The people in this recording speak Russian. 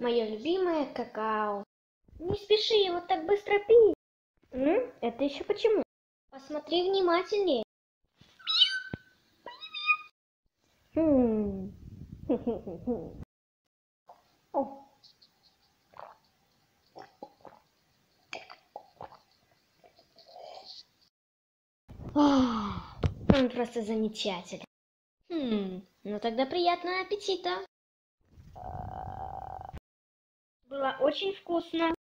Мое любимое какао. Не спеши его так быстро пить. М? Это еще почему? Посмотри внимательнее. Хм. Он просто замечательный. Хм, ну тогда приятного аппетита. Очень вкусно.